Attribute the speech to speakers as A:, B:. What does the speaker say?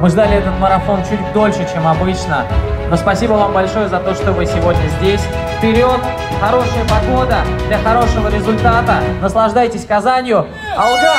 A: Мы ждали этот марафон чуть дольше, чем обычно. Но спасибо вам большое за то, что вы сегодня здесь. Вперед! Хорошая погода для хорошего результата. Наслаждайтесь Казанью. Алга!